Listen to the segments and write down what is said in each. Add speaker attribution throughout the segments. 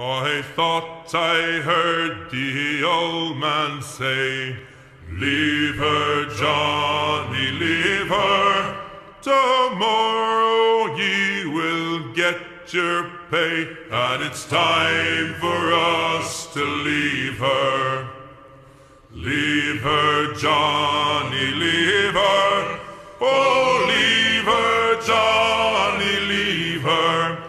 Speaker 1: I thought I heard the old man say, Leave her, Johnny, leave her. Tomorrow ye will get your pay, and it's time for us to leave her. Leave her, Johnny, leave her. Oh, leave her, Johnny, leave her.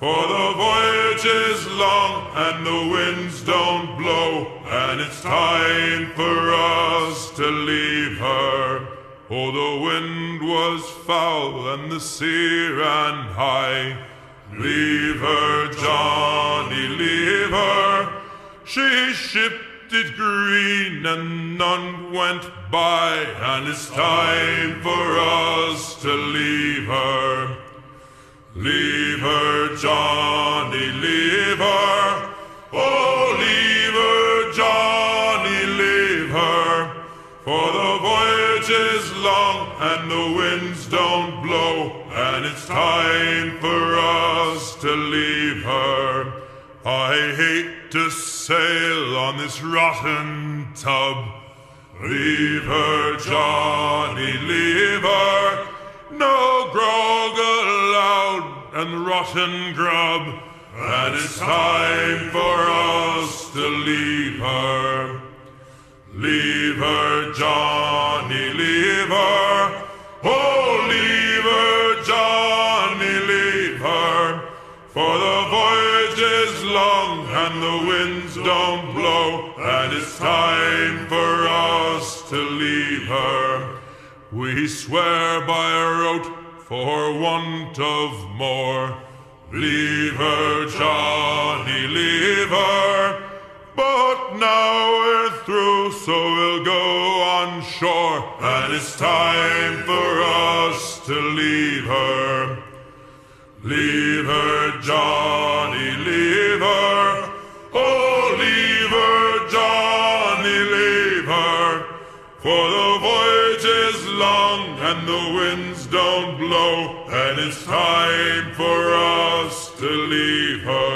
Speaker 1: For the voyage is long and the winds don't blow, and it's time for us to leave her. Oh, the wind was foul and the sea ran high. Leave her, Johnny, leave her. She shipped it green and none went by, and it's time for us to leave her. Leave her, Johnny, is long and the winds don't blow, and it's time for us to leave her. I hate to sail on this rotten tub. Leave her, Johnny, leave her. No grog allowed and rotten grub, and it's time for us to leave her. Leave her, Johnny, leave her. For the voyage is long and the winds don't blow, and it's time for us to leave her. We swear by our oath for want of more. Leave her, Johnny, leave her. But now we're through, so we'll go on shore, and it's time for us to leave her. Leave her, Johnny, leave her. Oh, leave her, Johnny, leave her. For the voyage is long and the winds don't blow, and it's time for us to leave her.